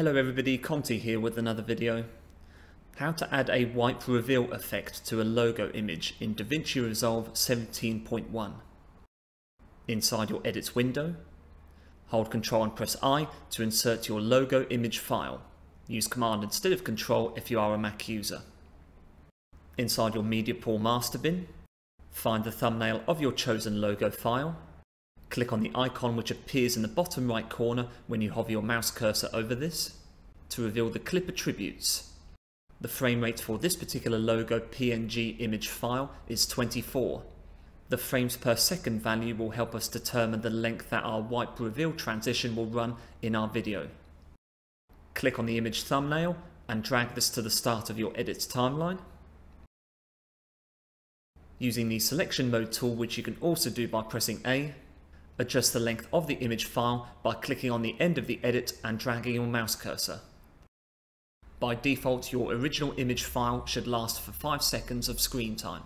Hello everybody, Conti here with another video. How to add a wipe reveal effect to a logo image in DaVinci Resolve 17.1. Inside your edits window, hold Ctrl and press I to insert your logo image file. Use Command instead of Control if you are a Mac user. Inside your media pool master bin, find the thumbnail of your chosen logo file Click on the icon which appears in the bottom right corner when you hover your mouse cursor over this to reveal the clip attributes. The frame rate for this particular logo PNG image file is 24. The frames per second value will help us determine the length that our wipe reveal transition will run in our video. Click on the image thumbnail and drag this to the start of your edits timeline. Using the selection mode tool which you can also do by pressing A, Adjust the length of the image file by clicking on the end of the edit and dragging your mouse cursor. By default, your original image file should last for 5 seconds of screen time.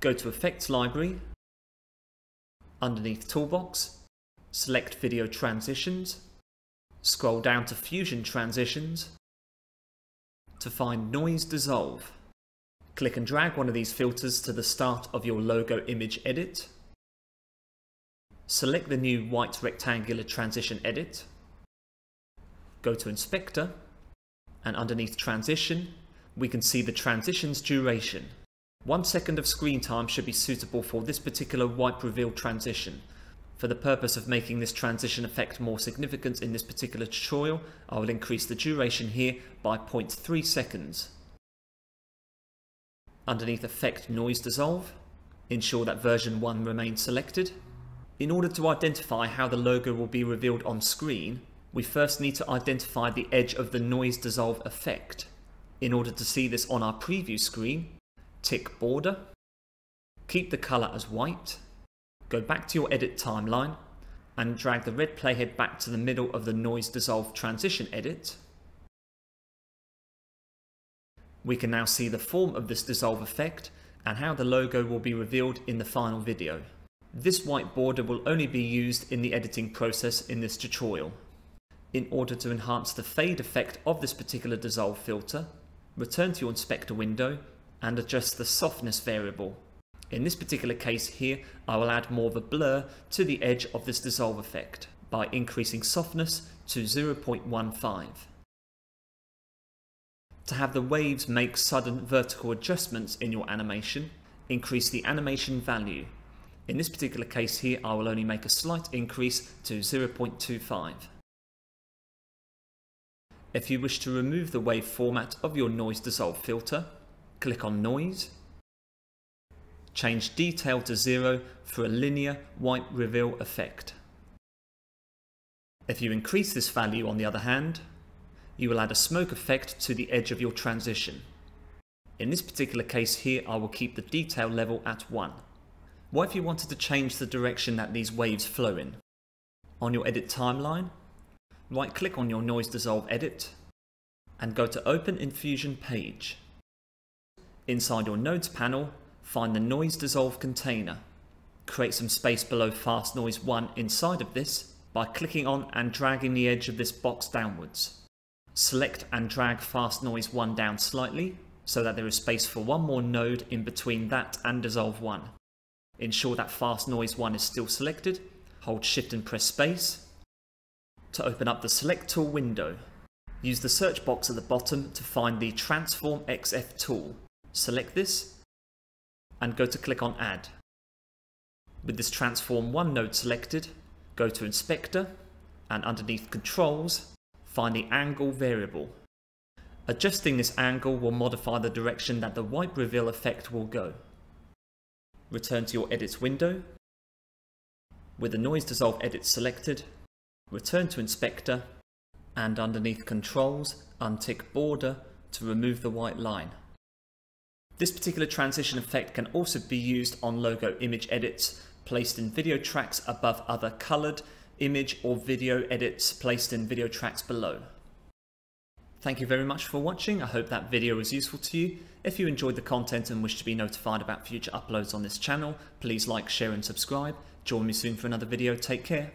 Go to Effects Library, underneath Toolbox, select Video Transitions, scroll down to Fusion Transitions to find Noise Dissolve. Click and drag one of these filters to the start of your logo image edit Select the new white rectangular transition edit. Go to Inspector and underneath Transition we can see the transition's duration. One second of screen time should be suitable for this particular wipe reveal transition. For the purpose of making this transition effect more significant in this particular tutorial, I will increase the duration here by 0.3 seconds. Underneath Effect Noise Dissolve, ensure that version 1 remains selected. In order to identify how the logo will be revealed on screen, we first need to identify the edge of the noise dissolve effect. In order to see this on our preview screen, tick border, keep the colour as white, go back to your edit timeline and drag the red playhead back to the middle of the noise dissolve transition edit. We can now see the form of this dissolve effect and how the logo will be revealed in the final video. This white border will only be used in the editing process in this tutorial. In order to enhance the fade effect of this particular dissolve filter, return to your inspector window and adjust the softness variable. In this particular case here, I will add more of a blur to the edge of this dissolve effect by increasing softness to 0.15. To have the waves make sudden vertical adjustments in your animation, increase the animation value in this particular case here, I will only make a slight increase to 0.25. If you wish to remove the wave format of your noise dissolve filter, click on Noise, change Detail to zero for a linear wipe reveal effect. If you increase this value on the other hand, you will add a smoke effect to the edge of your transition. In this particular case here, I will keep the detail level at 1. What if you wanted to change the direction that these waves flow in? On your edit timeline, right click on your noise dissolve edit and go to open in Fusion page. Inside your nodes panel, find the noise dissolve container. Create some space below fast noise 1 inside of this by clicking on and dragging the edge of this box downwards. Select and drag fast noise 1 down slightly so that there is space for one more node in between that and dissolve 1. Ensure that fast noise 1 is still selected. Hold shift and press space. To open up the select tool window, use the search box at the bottom to find the transform XF tool. Select this and go to click on add. With this transform 1 node selected, go to inspector and underneath controls, find the angle variable. Adjusting this angle will modify the direction that the wipe reveal effect will go return to your edits window. With the noise dissolve edit selected, return to inspector and underneath controls, untick border to remove the white line. This particular transition effect can also be used on logo image edits placed in video tracks above other coloured image or video edits placed in video tracks below. Thank you very much for watching. I hope that video was useful to you. If you enjoyed the content and wish to be notified about future uploads on this channel, please like, share and subscribe. Join me soon for another video. Take care.